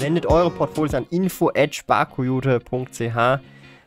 Sendet eure Portfolios an info.sparkoyote.ch.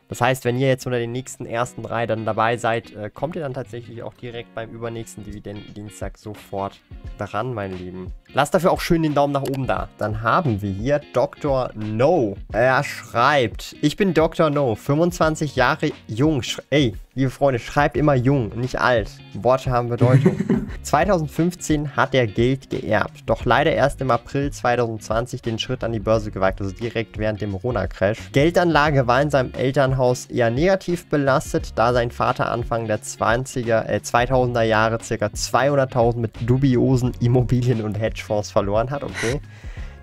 Das heißt, wenn ihr jetzt unter den nächsten ersten drei dann dabei seid, äh, kommt ihr dann tatsächlich auch direkt beim übernächsten Dividendendienstag sofort dran, meine Lieben. Lasst dafür auch schön den Daumen nach oben da. Dann haben wir hier Dr. No. Er schreibt, ich bin Dr. No, 25 Jahre jung. Ey, liebe Freunde, schreibt immer jung, nicht alt. Worte haben Bedeutung. 2015 hat er Geld geerbt, doch leider erst im April 2020 den Schritt an die Börse gewagt, also direkt während dem Corona-Crash. Geldanlage war in seinem Elternhaus eher negativ belastet, da sein Vater Anfang der 20er, äh, 2000er Jahre ca. 200.000 mit dubiosen Immobilien und Hedgefonds verloren hat. Okay,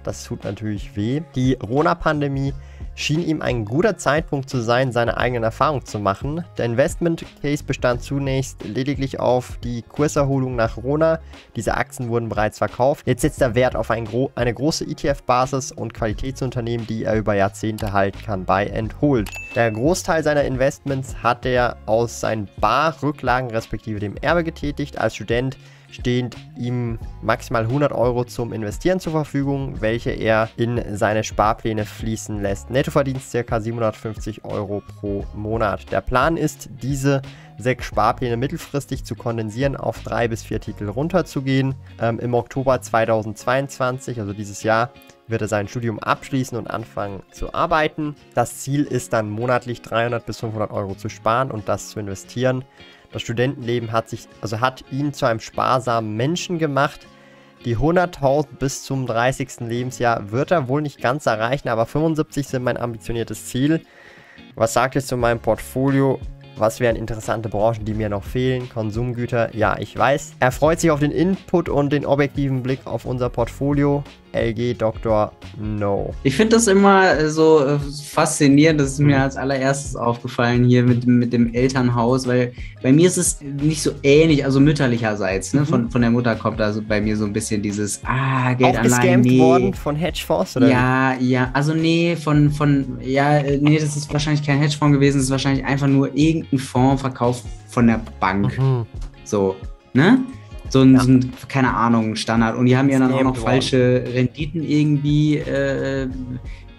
das tut natürlich weh. Die Corona-Pandemie schien ihm ein guter Zeitpunkt zu sein, seine eigenen Erfahrungen zu machen. Der Investment Case bestand zunächst lediglich auf die Kurserholung nach Rona. Diese Aktien wurden bereits verkauft. Jetzt setzt er Wert auf ein gro eine große ETF-Basis und Qualitätsunternehmen, die er über Jahrzehnte halten kann, bei Enthold. Der Großteil seiner Investments hat er aus seinen Barrücklagen respektive dem Erbe getätigt. Als Student stehen ihm maximal 100 Euro zum Investieren zur Verfügung, welche er in seine Sparpläne fließen lässt. Nettoverdienst ca. 750 Euro pro Monat. Der Plan ist, diese sechs Sparpläne mittelfristig zu kondensieren, auf drei bis vier Titel runterzugehen. Ähm, Im Oktober 2022, also dieses Jahr, wird er sein Studium abschließen und anfangen zu arbeiten. Das Ziel ist dann monatlich 300 bis 500 Euro zu sparen und das zu investieren. Das Studentenleben hat sich, also hat ihn zu einem sparsamen Menschen gemacht. Die 100.000 bis zum 30. Lebensjahr wird er wohl nicht ganz erreichen, aber 75 sind mein ambitioniertes Ziel. Was sagt ihr zu meinem Portfolio? Was wären interessante Branchen, die mir noch fehlen? Konsumgüter? Ja, ich weiß. Er freut sich auf den Input und den objektiven Blick auf unser Portfolio. LG Dr. No. Ich finde das immer äh, so äh, faszinierend. Das ist mir mhm. als allererstes aufgefallen hier mit, mit dem Elternhaus, weil bei mir ist es nicht so ähnlich, also mütterlicherseits. Ne? Von, mhm. von der Mutter kommt also bei mir so ein bisschen dieses Ah, Geld Auch allein. Nee. worden von Hedgefonds, oder? Ja, ja. Also, nee, von, von, ja, äh, nee, das ist wahrscheinlich kein Hedgefonds gewesen. Das ist wahrscheinlich einfach nur irgendein Fonds verkauft von der Bank. Mhm. So, ne? So ein, ja. so ein, keine Ahnung, Standard. Und die haben ja dann auch noch falsche Renditen irgendwie äh,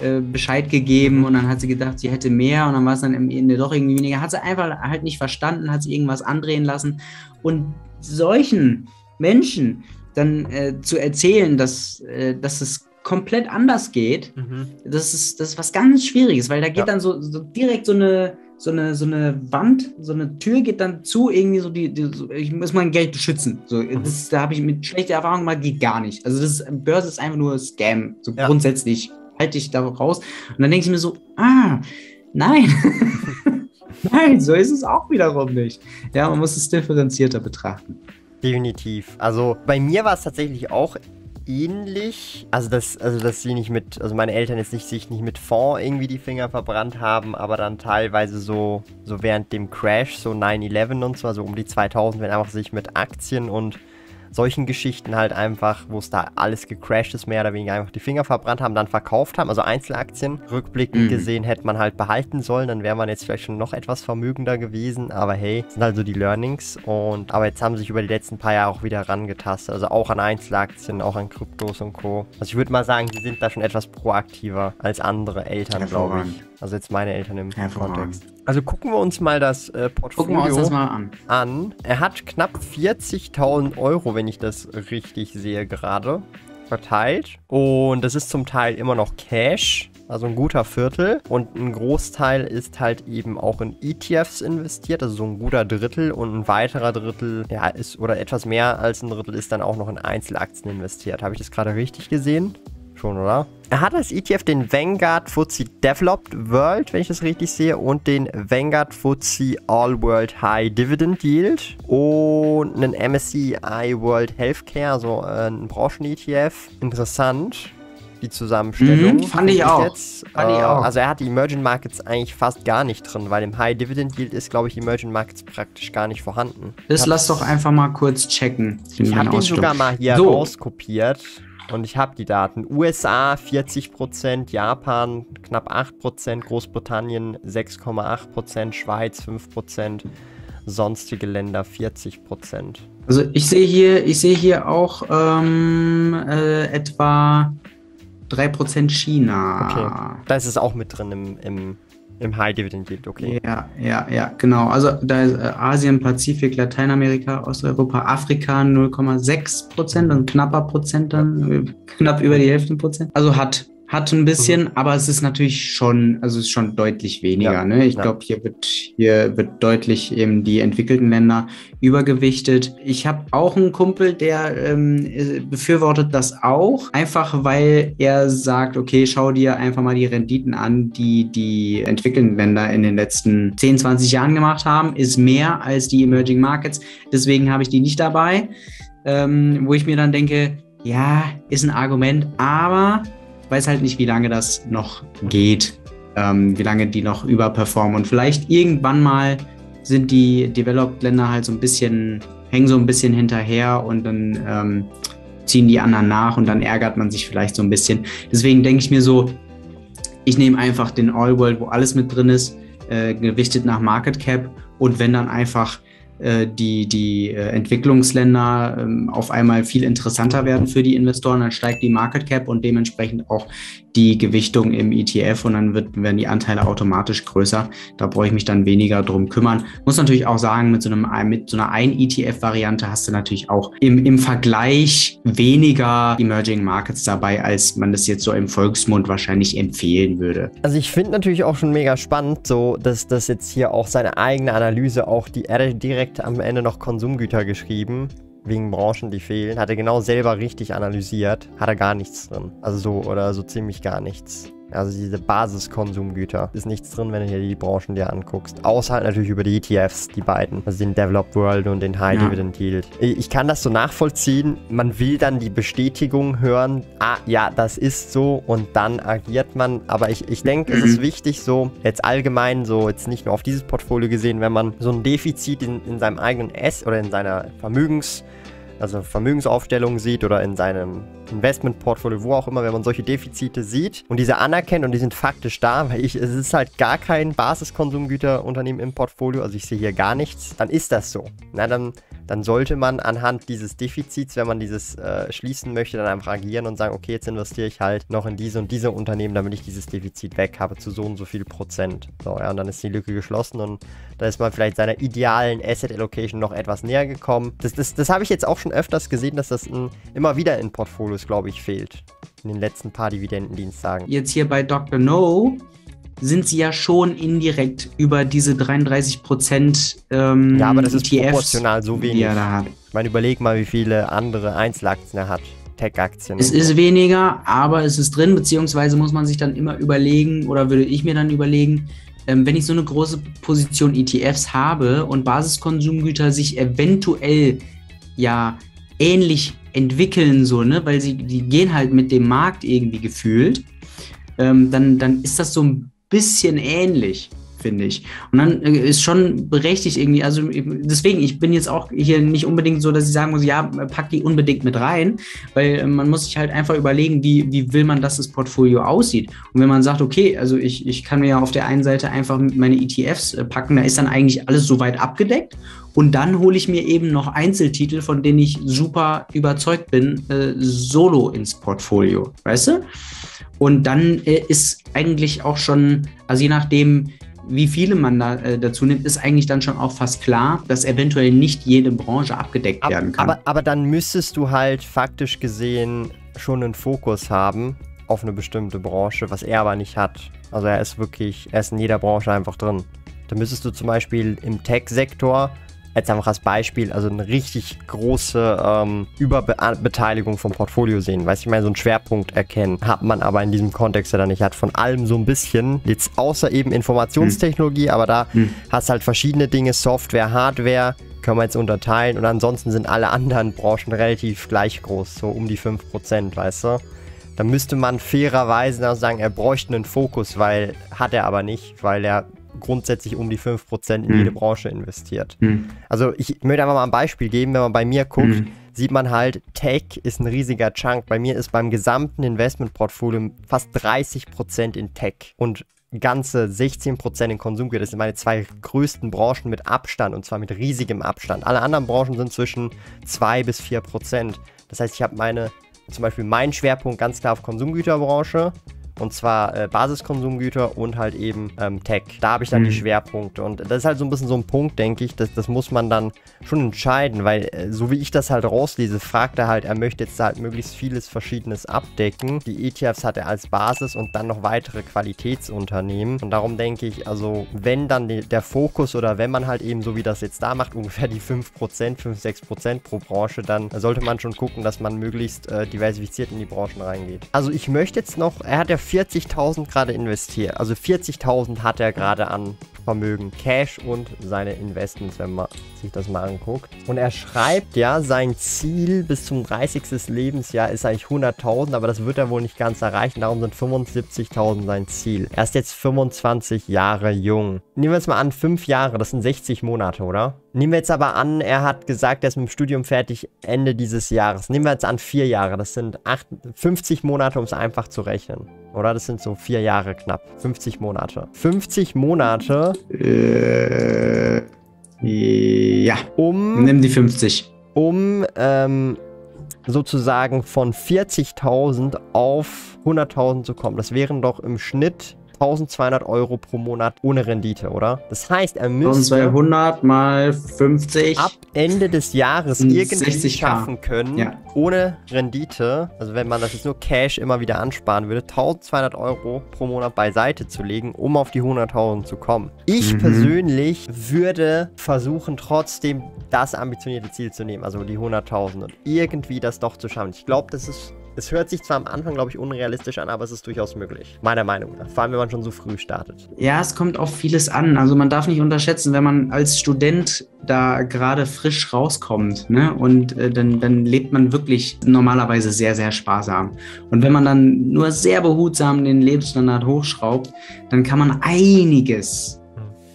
äh, Bescheid gegeben und dann hat sie gedacht, sie hätte mehr und dann war es dann am Ende doch irgendwie weniger. Hat sie einfach halt nicht verstanden, hat sie irgendwas andrehen lassen. Und solchen Menschen dann äh, zu erzählen, dass, äh, dass es komplett anders geht, mhm. das, ist, das ist was ganz Schwieriges, weil da geht ja. dann so, so direkt so eine so eine, so eine Wand, so eine Tür geht dann zu, irgendwie so die, die so, ich muss mein Geld beschützen. So, mhm. das, da habe ich mit schlechter Erfahrung gemacht, geht gar nicht. Also das ist, Börse ist einfach nur Scam. So ja. grundsätzlich halte ich da raus. Und dann denke ich mir so, ah, nein. nein, so ist es auch wiederum nicht. Ja, man muss es differenzierter betrachten. Definitiv. Also bei mir war es tatsächlich auch ähnlich. Also, dass, also, dass sie nicht mit, also meine Eltern jetzt nicht sich nicht mit Fonds irgendwie die Finger verbrannt haben, aber dann teilweise so, so während dem Crash, so 9-11 und so, also um die 2000, wenn einfach sich mit Aktien und solchen Geschichten halt einfach, wo es da alles gecrashed ist, mehr oder weniger einfach die Finger verbrannt haben, dann verkauft haben, also Einzelaktien. Rückblickend mhm. gesehen hätte man halt behalten sollen, dann wäre man jetzt vielleicht schon noch etwas vermögender gewesen, aber hey, das sind halt so die Learnings und aber jetzt haben sich über die letzten paar Jahre auch wieder rangetastet, also auch an Einzelaktien, auch an Kryptos und Co. Also ich würde mal sagen, sie sind da schon etwas proaktiver als andere Eltern, glaube ich. Also jetzt meine Eltern im Kontext. Also gucken wir uns mal das äh, Portfolio gucken wir uns das mal an. an. Er hat knapp 40.000 Euro, wenn ich das richtig sehe gerade, verteilt. Und das ist zum Teil immer noch Cash. Also ein guter Viertel. Und ein Großteil ist halt eben auch in ETFs investiert, also so ein guter Drittel. Und ein weiterer Drittel, ja, ist, oder etwas mehr als ein Drittel ist dann auch noch in Einzelaktien investiert. Habe ich das gerade richtig gesehen? Schon, oder? Er hat als ETF den Vanguard FTSE Developed World, wenn ich das richtig sehe, und den Vanguard FTSE All World High Dividend Yield und einen MSCI World Healthcare, also ein Branchen-ETF. Interessant die Zusammenstellung. Mhm, fand ich auch. Jetzt. Fand äh, ich auch. Also er hat die Emerging Markets eigentlich fast gar nicht drin, weil im High Dividend Yield ist, glaube ich, Emerging Markets praktisch gar nicht vorhanden. Das lass doch einfach mal kurz checken. Ich habe den sogar mal hier so. rauskopiert. Und ich habe die Daten. USA 40%, Japan knapp 8%, Großbritannien 6,8%, Schweiz 5%, sonstige Länder 40%. Also ich sehe hier, ich sehe hier auch ähm, äh, etwa 3% China. Okay. Da ist es auch mit drin im, im, im High Dividend Yield, okay. Ja, ja, ja, genau. Also da ist äh, Asien, Pazifik, Lateinamerika, Osteuropa, Afrika 0,6% ein knapper Prozent dann, äh, knapp über die Hälfte Prozent. Also hat hat ein bisschen, mhm. aber es ist natürlich schon, also es ist schon deutlich weniger. Ja, ne? Ich ja. glaube, hier wird hier wird deutlich eben die entwickelten Länder übergewichtet. Ich habe auch einen Kumpel, der ähm, befürwortet das auch, einfach weil er sagt, okay, schau dir einfach mal die Renditen an, die die entwickelten Länder in den letzten 10, 20 Jahren gemacht haben, ist mehr als die Emerging Markets. Deswegen habe ich die nicht dabei, ähm, wo ich mir dann denke, ja, ist ein Argument, aber weiß halt nicht, wie lange das noch geht, ähm, wie lange die noch überperformen. Und vielleicht irgendwann mal sind die Developed-Länder halt so ein bisschen, hängen so ein bisschen hinterher und dann ähm, ziehen die anderen nach und dann ärgert man sich vielleicht so ein bisschen. Deswegen denke ich mir so, ich nehme einfach den All World, wo alles mit drin ist, äh, gewichtet nach Market Cap und wenn dann einfach die, die äh, Entwicklungsländer ähm, auf einmal viel interessanter werden für die Investoren, dann steigt die Market Cap und dementsprechend auch die Gewichtung im ETF und dann wird, werden die Anteile automatisch größer. Da brauche ich mich dann weniger drum kümmern. Muss natürlich auch sagen, mit so, einem, mit so einer Ein-ETF-Variante hast du natürlich auch im, im Vergleich weniger Emerging Markets dabei, als man das jetzt so im Volksmund wahrscheinlich empfehlen würde. Also ich finde natürlich auch schon mega spannend, so dass das jetzt hier auch seine eigene Analyse auch die direkt am Ende noch Konsumgüter geschrieben wegen Branchen, die fehlen. Hat er genau selber richtig analysiert. Hat er gar nichts drin. Also so oder so ziemlich gar nichts. Also diese Basiskonsumgüter. Ist nichts drin, wenn du hier die Branchen dir anguckst. Außer halt natürlich über die ETFs, die beiden. Also den Developed World und den High ja. Dividend Yield. Ich kann das so nachvollziehen. Man will dann die Bestätigung hören. Ah, ja, das ist so. Und dann agiert man. Aber ich, ich denke, es ist mhm. wichtig so, jetzt allgemein so, jetzt nicht nur auf dieses Portfolio gesehen, wenn man so ein Defizit in, in seinem eigenen S oder in seiner Vermögens- also Vermögensaufstellung sieht oder in seinem Investmentportfolio, wo auch immer, wenn man solche Defizite sieht und diese anerkennt und die sind faktisch da, weil ich, es ist halt gar kein Basiskonsumgüterunternehmen im Portfolio, also ich sehe hier gar nichts, dann ist das so. Na, dann, dann sollte man anhand dieses Defizits, wenn man dieses äh, schließen möchte, dann einfach agieren und sagen, okay, jetzt investiere ich halt noch in diese und diese Unternehmen, damit ich dieses Defizit weg habe zu so und so viel Prozent. So, ja, und dann ist die Lücke geschlossen und da ist man vielleicht seiner idealen Asset Allocation noch etwas näher gekommen. Das, das, das habe ich jetzt auch schon öfters gesehen, dass das in, immer wieder in Portfolios, glaube ich, fehlt. In den letzten paar Dividendendienstagen. Jetzt hier bei Dr. No sind sie ja schon indirekt über diese 33 Prozent. Ähm, ja, aber das ist ETFs, proportional so wenig. Ja. Ich meine, überleg mal, wie viele andere Einzelaktien er hat. Tech-Aktien. Es ist so. weniger, aber es ist drin, beziehungsweise muss man sich dann immer überlegen, oder würde ich mir dann überlegen, ähm, wenn ich so eine große Position ETFs habe und Basiskonsumgüter sich eventuell ja ähnlich entwickeln, so, ne, weil sie, die gehen halt mit dem Markt irgendwie gefühlt, ähm, dann, dann ist das so ein bisschen ähnlich finde ich. Und dann äh, ist schon berechtigt irgendwie, also deswegen, ich bin jetzt auch hier nicht unbedingt so, dass ich sagen muss, ja, pack die unbedingt mit rein, weil äh, man muss sich halt einfach überlegen, wie, wie will man, dass das Portfolio aussieht. Und wenn man sagt, okay, also ich, ich kann mir ja auf der einen Seite einfach meine ETFs äh, packen, da ist dann eigentlich alles soweit abgedeckt. Und dann hole ich mir eben noch Einzeltitel, von denen ich super überzeugt bin, äh, solo ins Portfolio. Weißt du? Und dann äh, ist eigentlich auch schon, also je nachdem, wie viele man da äh, dazu nimmt, ist eigentlich dann schon auch fast klar, dass eventuell nicht jede Branche abgedeckt werden kann. Aber, aber dann müsstest du halt faktisch gesehen schon einen Fokus haben auf eine bestimmte Branche, was er aber nicht hat. Also er ist wirklich, er ist in jeder Branche einfach drin. Da müsstest du zum Beispiel im Tech-Sektor Jetzt einfach als Beispiel, also eine richtig große ähm, Überbeteiligung vom Portfolio sehen. Weißt du, ich meine, so einen Schwerpunkt erkennen, hat man aber in diesem Kontext ja dann nicht. Hat von allem so ein bisschen, jetzt außer eben Informationstechnologie, hm. aber da hm. hast halt verschiedene Dinge, Software, Hardware, können wir jetzt unterteilen und ansonsten sind alle anderen Branchen relativ gleich groß, so um die 5%, weißt du? Da müsste man fairerweise sagen, er bräuchte einen Fokus, weil hat er aber nicht, weil er grundsätzlich um die 5% in hm. jede Branche investiert. Hm. Also ich möchte einfach mal ein Beispiel geben, wenn man bei mir guckt, hm. sieht man halt, Tech ist ein riesiger Chunk. Bei mir ist beim gesamten Investmentportfolio fast 30% in Tech und ganze 16% in Konsumgüter. Das sind meine zwei größten Branchen mit Abstand und zwar mit riesigem Abstand. Alle anderen Branchen sind zwischen 2 bis 4%. Das heißt, ich habe meine zum Beispiel mein Schwerpunkt ganz klar auf Konsumgüterbranche. Und zwar äh, Basiskonsumgüter und halt eben ähm, Tech. Da habe ich dann mhm. die Schwerpunkte. Und das ist halt so ein bisschen so ein Punkt, denke ich. Das, das muss man dann schon entscheiden, weil äh, so wie ich das halt rauslese, fragt er halt, er möchte jetzt halt möglichst vieles Verschiedenes abdecken. Die ETFs hat er als Basis und dann noch weitere Qualitätsunternehmen. Und darum denke ich, also wenn dann die, der Fokus oder wenn man halt eben so wie das jetzt da macht, ungefähr die 5%, 5-6% pro Branche, dann sollte man schon gucken, dass man möglichst äh, diversifiziert in die Branchen reingeht. Also ich möchte jetzt noch, er hat ja 40.000 gerade investiert. Also 40.000 hat er gerade an Vermögen, Cash und seine Investments, wenn man sich das mal anguckt. Und er schreibt ja, sein Ziel bis zum 30. Lebensjahr ist eigentlich 100.000, aber das wird er wohl nicht ganz erreichen. Darum sind 75.000 sein Ziel. Er ist jetzt 25 Jahre jung. Nehmen wir jetzt mal an, 5 Jahre, das sind 60 Monate, oder? Nehmen wir jetzt aber an, er hat gesagt, er ist mit dem Studium fertig Ende dieses Jahres. Nehmen wir jetzt an, 4 Jahre, das sind 8, 50 Monate, um es einfach zu rechnen. Oder das sind so 4 Jahre knapp. 50 Monate. 50 Monate. Äh, ja. Um. Nimm die 50. Um ähm, sozusagen von 40.000 auf 100.000 zu kommen. Das wären doch im Schnitt 1200 Euro pro Monat ohne Rendite, oder? Das heißt, er müsste 1200 mal 50 ab Ende des Jahres irgendwie schaffen können, ja. ohne Rendite, also wenn man das jetzt nur Cash immer wieder ansparen würde, 1200 Euro pro Monat beiseite zu legen, um auf die 100.000 zu kommen. Ich mhm. persönlich würde versuchen, trotzdem das ambitionierte Ziel zu nehmen, also die 100.000 und irgendwie das doch zu schaffen. Ich glaube, das ist es hört sich zwar am Anfang, glaube ich, unrealistisch an, aber es ist durchaus möglich. Meiner Meinung nach. Vor allem, wenn man schon so früh startet. Ja, es kommt auf vieles an. Also man darf nicht unterschätzen, wenn man als Student da gerade frisch rauskommt, ne? Und äh, dann, dann lebt man wirklich normalerweise sehr, sehr sparsam. Und wenn man dann nur sehr behutsam den Lebensstandard hochschraubt, dann kann man einiges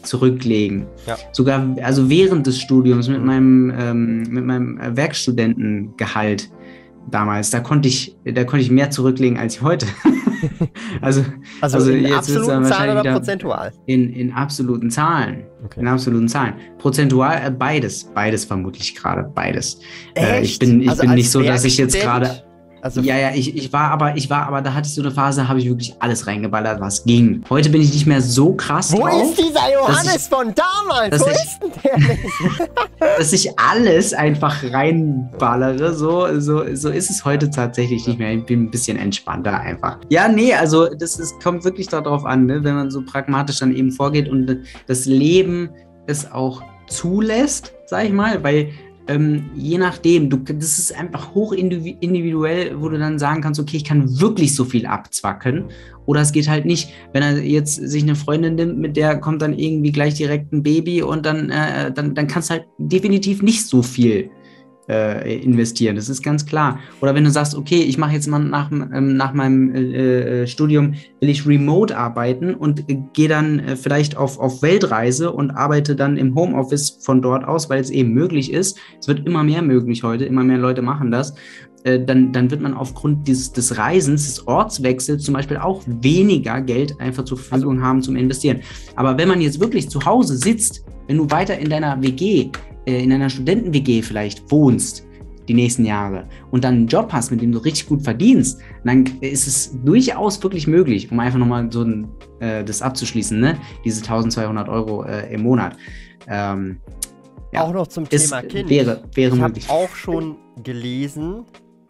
zurücklegen. Ja. Sogar also während des Studiums mit meinem, ähm, mit meinem Werkstudentengehalt damals. Da konnte ich, da konnte ich mehr zurücklegen als heute. also, also, also, in absoluten Zahlen oder prozentual? In, in absoluten Zahlen. Okay. In absoluten Zahlen. Prozentual äh, beides. Beides vermutlich gerade. Beides. Äh, ich bin, ich also bin nicht so, dass ich jetzt gerade. Also ja, ja, ich, ich war aber, ich war aber, da hatte ich so eine Phase, habe ich wirklich alles reingeballert, was ging. Heute bin ich nicht mehr so krass Wo drauf, ist dieser Johannes ich, von damals? Wo ich, ist denn der nicht? dass ich alles einfach reinballere, so, so, so ist es heute tatsächlich nicht mehr. Ich bin ein bisschen entspannter einfach. Ja, nee, also das ist, kommt wirklich darauf an, ne, wenn man so pragmatisch dann eben vorgeht und das Leben es auch zulässt, sag ich mal, weil ähm, je nachdem, du, das ist einfach hoch individuell, wo du dann sagen kannst, okay, ich kann wirklich so viel abzwacken. Oder es geht halt nicht, wenn er jetzt sich eine Freundin nimmt, mit der kommt dann irgendwie gleich direkt ein Baby und dann, äh, dann, dann kannst du halt definitiv nicht so viel äh, investieren. Das ist ganz klar. Oder wenn du sagst, okay, ich mache jetzt mal nach, ähm, nach meinem äh, äh, Studium, will ich remote arbeiten und gehe dann äh, vielleicht auf, auf Weltreise und arbeite dann im Homeoffice von dort aus, weil es eben möglich ist. Es wird immer mehr möglich heute, immer mehr Leute machen das. Äh, dann, dann wird man aufgrund dieses, des Reisens, des Ortswechsels zum Beispiel auch weniger Geld einfach zur Verfügung haben zum Investieren. Aber wenn man jetzt wirklich zu Hause sitzt, wenn du weiter in deiner WG in einer Studenten-WG vielleicht wohnst, die nächsten Jahre und dann einen Job hast, mit dem du richtig gut verdienst, dann ist es durchaus wirklich möglich, um einfach nochmal so ein, äh, das abzuschließen, ne? diese 1200 Euro äh, im Monat. Ähm, ja, auch noch zum Thema Kind. Wäre, wäre ich habe auch schon gelesen,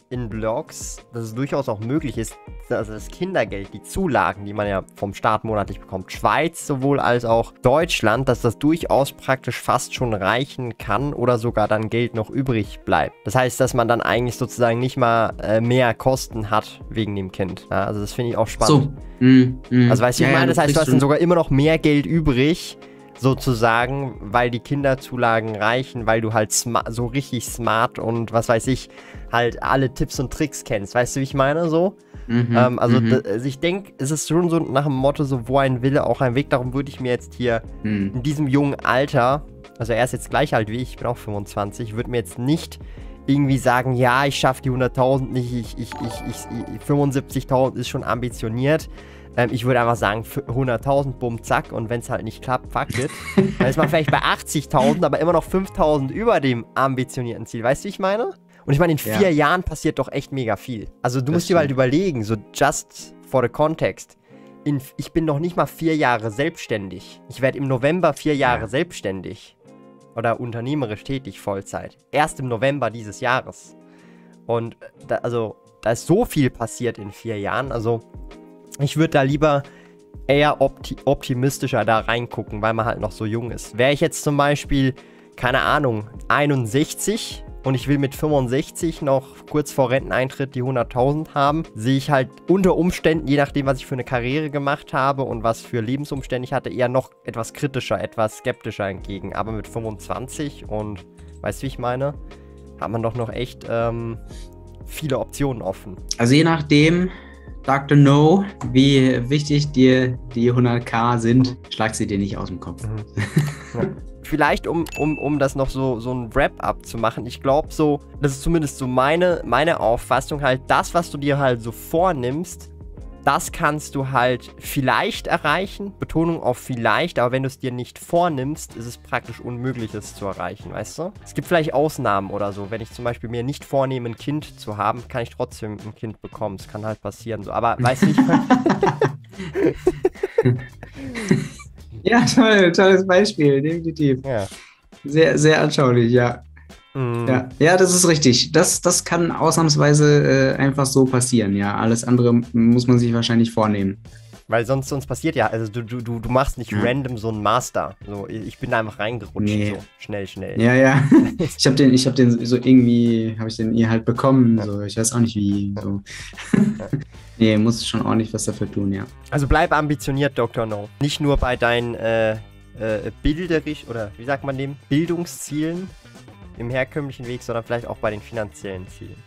in Blogs, dass es durchaus auch möglich ist, also das Kindergeld, die Zulagen, die man ja vom Staat monatlich bekommt, Schweiz sowohl als auch Deutschland, dass das durchaus praktisch fast schon reichen kann oder sogar dann Geld noch übrig bleibt. Das heißt, dass man dann eigentlich sozusagen nicht mal äh, mehr Kosten hat wegen dem Kind. Ja, also das finde ich auch spannend. So. Mm, mm. Also weißt du, ja, ich meine, das heißt, du hast dann sogar immer noch mehr Geld übrig, sozusagen, weil die Kinderzulagen reichen, weil du halt so richtig smart und was weiß ich, halt alle Tipps und Tricks kennst. Weißt du, wie ich meine so? Mhm, ähm, also, mhm. also ich denke, es ist schon so nach dem Motto, so wo ein Wille, auch ein Weg. Darum würde ich mir jetzt hier mhm. in diesem jungen Alter, also er ist jetzt gleich alt wie ich, ich bin auch 25, würde mir jetzt nicht irgendwie sagen, ja, ich schaffe die 100.000 nicht, ich, ich, ich, ich 75.000 ist schon ambitioniert. Ähm, ich würde einfach sagen 100.000, bumm, zack. Und wenn es halt nicht klappt, fuck it. dann ist man vielleicht bei 80.000, aber immer noch 5.000 über dem ambitionierten Ziel. Weißt du, wie ich meine? Und ich meine, in vier ja. Jahren passiert doch echt mega viel. Also du das musst stimmt. dir halt überlegen, so just for the context. In, ich bin noch nicht mal vier Jahre selbstständig. Ich werde im November vier Jahre ja. selbstständig. Oder unternehmerisch tätig, Vollzeit. Erst im November dieses Jahres. Und da, also, da ist so viel passiert in vier Jahren. Also, ich würde da lieber eher opti optimistischer da reingucken, weil man halt noch so jung ist. Wäre ich jetzt zum Beispiel, keine Ahnung, 61 und ich will mit 65 noch kurz vor Renteneintritt die 100.000 haben, sehe ich halt unter Umständen, je nachdem, was ich für eine Karriere gemacht habe und was für Lebensumstände ich hatte, eher noch etwas kritischer, etwas skeptischer entgegen. Aber mit 25 und, weißt du, wie ich meine, hat man doch noch echt ähm, viele Optionen offen. Also je nachdem, Dr. No, wie wichtig dir die 100k sind, schlag sie dir nicht aus dem Kopf. Mhm. Ja. Vielleicht, um, um, um das noch so, so ein Wrap-up zu machen, ich glaube so, das ist zumindest so meine, meine Auffassung, halt das, was du dir halt so vornimmst, das kannst du halt vielleicht erreichen. Betonung auf vielleicht, aber wenn du es dir nicht vornimmst, ist es praktisch unmöglich, es zu erreichen, weißt du? Es gibt vielleicht Ausnahmen oder so. Wenn ich zum Beispiel mir nicht vornehme, ein Kind zu haben, kann ich trotzdem ein Kind bekommen. Es kann halt passieren so. Aber weißt du, Ja, toll, tolles Beispiel, definitiv. Ja. Sehr, sehr anschaulich, ja. Mhm. Ja, ja, das ist richtig. Das, das kann ausnahmsweise äh, einfach so passieren, ja. Alles andere muss man sich wahrscheinlich vornehmen. Weil sonst, sonst passiert ja, also du, du, du, machst nicht ja. random so einen Master. So, ich bin da einfach reingerutscht, nee. so schnell, schnell. Ja, ja. ich habe den, ich habe den so irgendwie, habe ich den ihr halt bekommen. So, ich weiß auch nicht wie. So. nee, muss schon ordentlich was dafür tun, ja. Also bleib ambitioniert, Dr. No. Nicht nur bei deinen äh, äh, bilderisch oder wie sagt man dem Bildungszielen, im herkömmlichen Weg, sondern vielleicht auch bei den finanziellen Zielen.